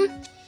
Hmm.